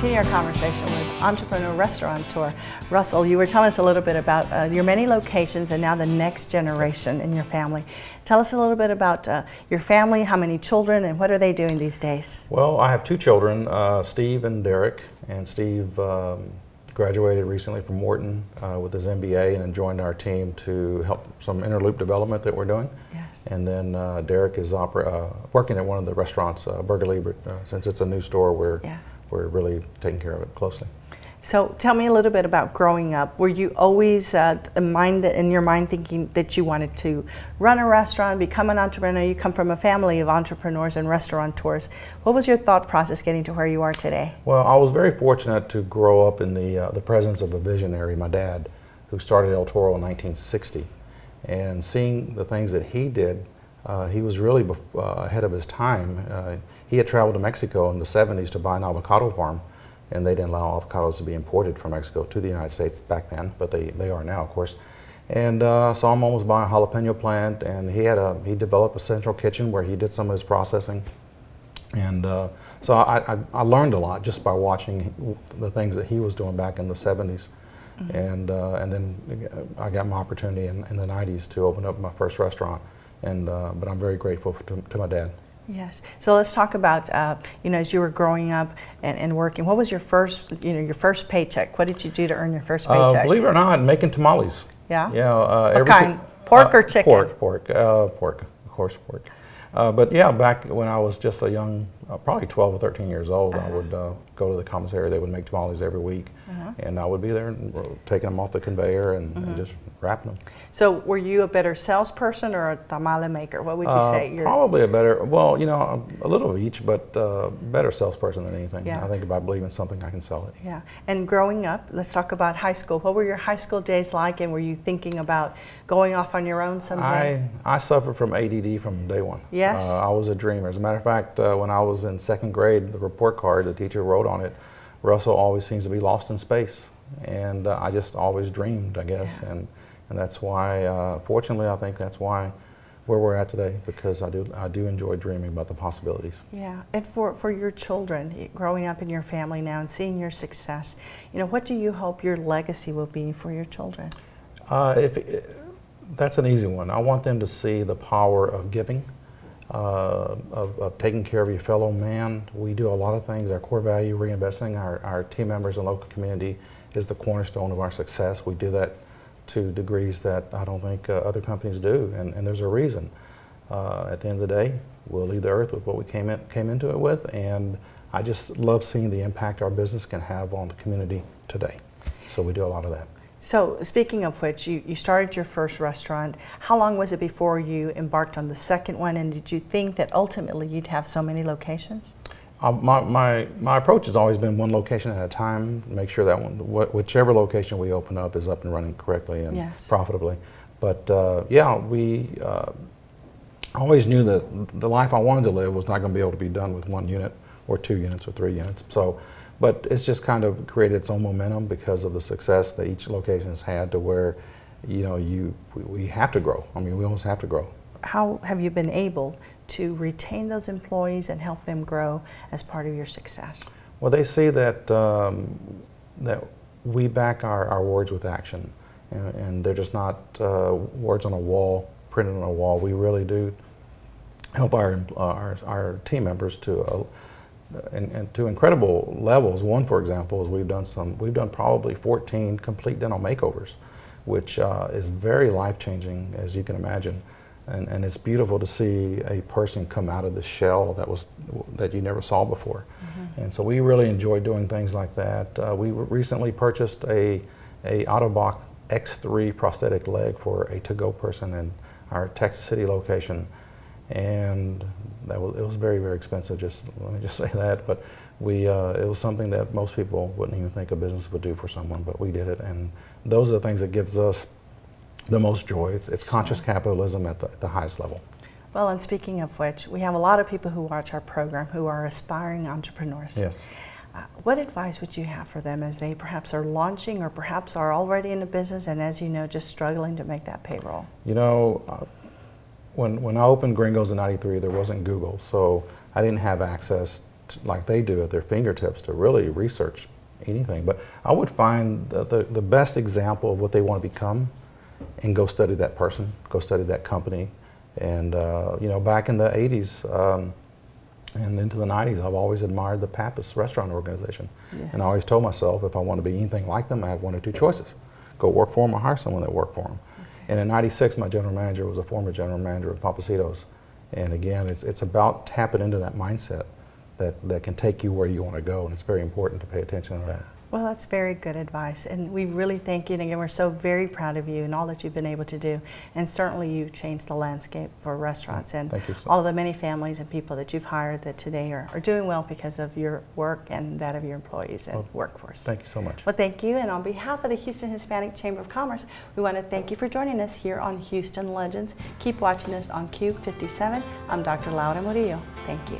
continue our conversation with entrepreneur restaurateur Russell. You were telling us a little bit about uh, your many locations and now the next generation in your family. Tell us a little bit about uh, your family, how many children, and what are they doing these days? Well, I have two children, uh, Steve and Derek. And Steve um, graduated recently from Wharton uh, with his MBA and then joined our team to help some interloop development that we're doing. Yes. And then uh, Derek is opera, uh, working at one of the restaurants, uh, Burger Libre. Uh, since it's a new store, we're, Yeah. We're really taking care of it closely. So tell me a little bit about growing up. Were you always uh, in mind in your mind thinking that you wanted to run a restaurant, become an entrepreneur? You come from a family of entrepreneurs and restaurateurs. What was your thought process getting to where you are today? Well, I was very fortunate to grow up in the, uh, the presence of a visionary, my dad, who started El Toro in 1960. And seeing the things that he did, uh, he was really bef- uh, ahead of his time. Uh, he had traveled to Mexico in the 70s to buy an avocado farm, and they didn't allow avocados to be imported from Mexico to the United States back then, but they, they are now, of course. And uh, saw him almost buy a jalapeno plant, and he had a he developed a central kitchen where he did some of his processing. And uh, so I, I, I learned a lot just by watching the things that he was doing back in the 70s. And, uh, and then I got my opportunity in, in the 90s to open up my first restaurant. And, uh, but I'm very grateful for, to, to my dad. Yes. So let's talk about uh, you know as you were growing up and, and working. What was your first you know your first paycheck? What did you do to earn your first Uh, paycheck? believe it or not, making tamales. Yeah? Yeah. Uh, What kind? Pork or chicken? Pork, pork, uh, pork, of course, pork. Uh, but yeah, back when I was just a young, uh, probably 12 or 13 years old, I would uh, go to the commissary. They would make tamales every week, Uh-huh. and I would be there and, uh, taking them off the conveyor and, Mm-hmm. and just wrapping them. so were you a better salesperson or a tamale maker? What would you Uh, say? You're- probably a better, well, you know, a, a little of each, but uh, better salesperson than anything. Yeah. I think if I believe in something, I can sell it. Yeah. And growing up, let's talk about high school. What were your high school days like, and were you thinking about going off on your own someday? I, I suffered from ADD from day one. Yes? Uh, I was a dreamer. As a matter of fact, uh, when I was in second grade, the report card, the teacher wrote on it, Russell always seems to be lost in space. And uh, I just always dreamed, I guess. Yeah. And, and that's why, uh, fortunately, I think that's why where we're at today, because I do, I do enjoy dreaming about the possibilities. Yeah, and for, for your children, growing up in your family now and seeing your success, you know, what do you hope your legacy will be for your children? Uh, if, that's an easy one. I want them to see the power of giving, uh, of, of taking care of your fellow man. We do a lot of things. Our core value, reinvesting our, our team members and local community, is the cornerstone of our success. We do that to degrees that I don't think uh, other companies do, and, and there's a reason. Uh, at the end of the day, we'll leave the earth with what we came, in, came into it with, and I just love seeing the impact our business can have on the community today. So we do a lot of that. So, speaking of which, you, you started your first restaurant. How long was it before you embarked on the second one, and did you think that ultimately you'd have so many locations? Uh, my, my, my approach has always been one location at a time, make sure that one, wh- whichever location we open up is up and running correctly and Yes. profitably. But uh, yeah, we uh, always knew that the life I wanted to live was not going to be able to be done with one unit or two units or three units. So, but it's just kind of created its own momentum because of the success that each location has had to where, you know, you we, we have to grow. I mean, we almost have to grow. How have you been able to retain those employees and help them grow as part of your success? Well, they see that um, that we back our, our words with action, and, and they're just not uh, words on a wall, printed on a wall. We really do help our uh, our, our team members to uh, and, and to incredible levels. One, for example, is we've done some we've done probably 14 complete dental makeovers, which uh, is very life changing, as you can imagine. And, and it's beautiful to see a person come out of the shell that was that you never saw before. And so we really enjoy doing things like that. Uh, we recently purchased a, a Ottobock X3 prosthetic leg for a to-go person in our Texas City location. And that was, it was very, very expensive, just let me just say that. But we, uh, it was something that most people wouldn't even think a business would do for someone, but we did it. And those are the things that gives us the most joy. It's, it's conscious capitalism at the, at the highest level. Well, and speaking of which, we have a lot of people who watch our program who are aspiring entrepreneurs. Yes. Uh, what advice would you have for them as they perhaps are launching or perhaps are already in a business and, as you know, just struggling to make that payroll? You know, uh, when, when I opened Gringos in 93, there wasn't Google, so I didn't have access t- like they do at their fingertips to really research anything. But I would find the, the, the best example of what they want to become and go study that person, go study that company. And, uh, you know, back in the 80s um, and into the 90s, I've always admired the Pappas restaurant organization. And I always told myself if I want to be anything like them, I have one or two choices go work for them or hire someone that worked for them. And in 96, my general manager was a former general manager of Pappasitos. And again, it's, it's about tapping into that mindset that, that can take you where you want to go. And it's very important to pay attention to that. Well, that's very good advice, and we really thank you. And again, we're so very proud of you and all that you've been able to do. And certainly, you've changed the landscape for restaurants and you, all of the many families and people that you've hired that today are, are doing well because of your work and that of your employees and Well, workforce. Thank you so much. Well, thank you. And on behalf of the Houston Hispanic Chamber of Commerce, we want to thank you for joining us here on Houston Legends. Keep watching us on KUBE 57. I'm Dr. Laura Murillo. Thank you.